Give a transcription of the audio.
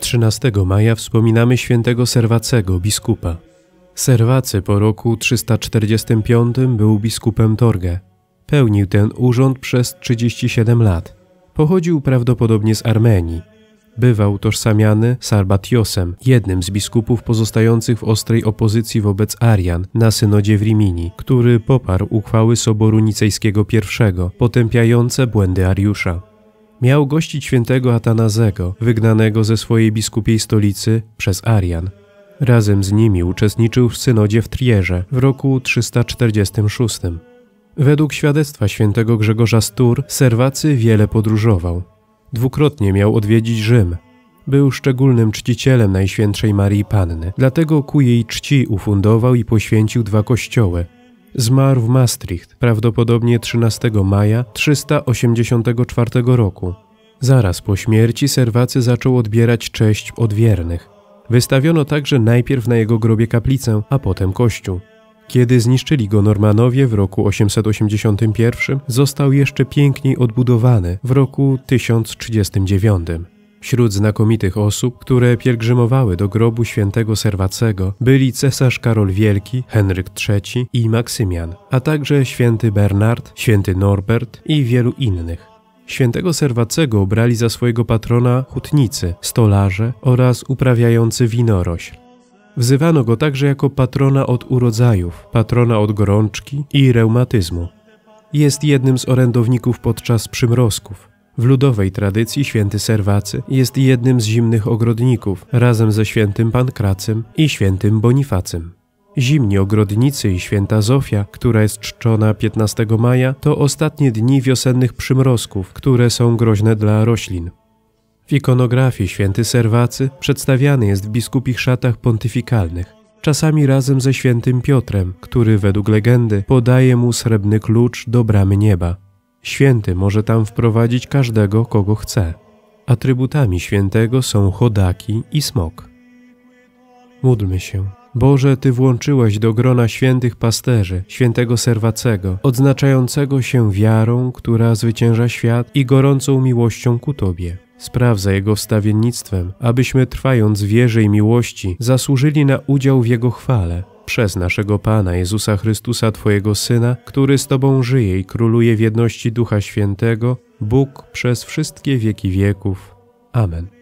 13 maja wspominamy świętego Serwacego, biskupa. Serwacy po roku 345 był biskupem Torge. Pełnił ten urząd przez 37 lat. Pochodził prawdopodobnie z Armenii. Bywał utożsamiany z Arbatiosem, jednym z biskupów pozostających w ostrej opozycji wobec Arian na synodzie w Rimini, który poparł uchwały Soboru Nicejskiego I, potępiające błędy Ariusza. Miał gościć świętego Atanazego, wygnanego ze swojej biskupiej stolicy przez Arian. Razem z nimi uczestniczył w synodzie w Trierze w roku 346. Według świadectwa świętego Grzegorza Stur, Serwacy wiele podróżował. Dwukrotnie miał odwiedzić Rzym. Był szczególnym czcicielem Najświętszej Marii Panny, dlatego ku jej czci ufundował i poświęcił dwa kościoły. Zmarł w Maastricht, prawdopodobnie 13 maja 384 roku. Zaraz po śmierci Serwacy zaczął odbierać cześć od wiernych. Wystawiono także najpierw na jego grobie kaplicę, a potem kościół. Kiedy zniszczyli go Normanowie w roku 881, został jeszcze piękniej odbudowany w roku 1039. Wśród znakomitych osób, które pielgrzymowały do grobu świętego Serwacego, byli cesarz Karol Wielki, Henryk III i Maksymian, a także święty Bernard, święty Norbert i wielu innych. Świętego Serwacego brali za swojego patrona hutnicy, stolarze oraz uprawiający winorośl. Wzywano go także jako patrona od urodzajów, patrona od gorączki i reumatyzmu. Jest jednym z orędowników podczas przymrozków. W ludowej tradycji święty Serwacy jest jednym z zimnych ogrodników razem ze świętym Pankracem i świętym Bonifacym. Zimni ogrodnicy i święta Zofia, która jest czczona 15 maja, to ostatnie dni wiosennych przymrozków, które są groźne dla roślin. W ikonografii święty Serwacy przedstawiany jest w biskupich szatach pontyfikalnych, czasami razem ze świętym Piotrem, który według legendy podaje mu srebrny klucz do bramy nieba. Święty może tam wprowadzić każdego, kogo chce. Atrybutami świętego są chodaki i smok. Módlmy się. Boże, Ty włączyłeś do grona świętych pasterzy, świętego Serwacego, odznaczającego się wiarą, która zwycięża świat i gorącą miłością ku Tobie. Spraw za Jego wstawiennictwem, abyśmy trwając wierze i miłości zasłużyli na udział w Jego chwale, przez naszego Pana Jezusa Chrystusa, Twojego Syna, który z Tobą żyje i króluje w jedności Ducha Świętego, Bóg przez wszystkie wieki wieków. Amen.